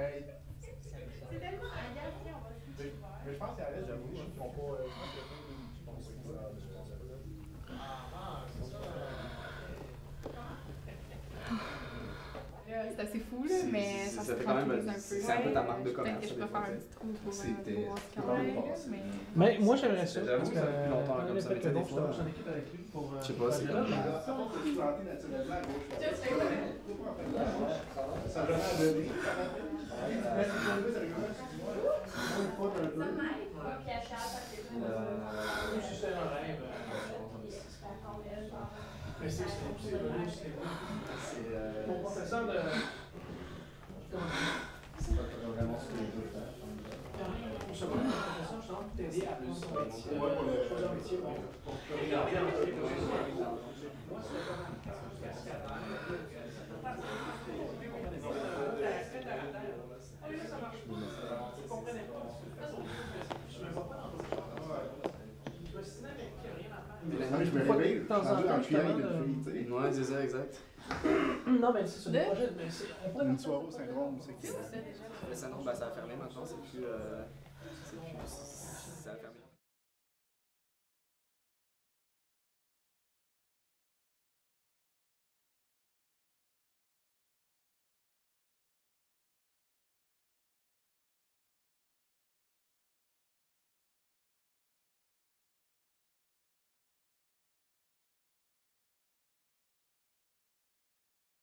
Ben, C'est tellement agréable, on va se mais, mais je pense euh, pas je que pas. Ah, c'est ça. Euh, C'est assez fou, là, mais ça, ça se fait quand même- un peu. c'est un peu ta marque de commerce, que je peux faire un petit trou pour, euh, C'était- mais... Moi, j'aimerais ça. J'avoue, ça fait plus longtemps euh, comme ça, mais que je fois- suis en équipe avec lui pour. euh, Je sais pas, c'est comme- naturellement à gauche. Ça. C'est un peu. Un c'est c'est c'est c'est. C'est Mon professeur de. C'est que je un pour te regarder pour Moi, c'était comme un cascadeur. Ça marche pas. Je comprenais pas. Je me vois pas dans l'autre Je me suis avec rien à faire. Mais je me Une réveille, je suis en rendu temps, un client justement, d'une de- fille, tu sais. Ouais, c'est ça, exact. Non, mais c'est sur des? De? projets, mais c'est. Une soirée au syndrome, c'est déjà. Le syndrome, bah, ça a fermé maintenant, c'est plus.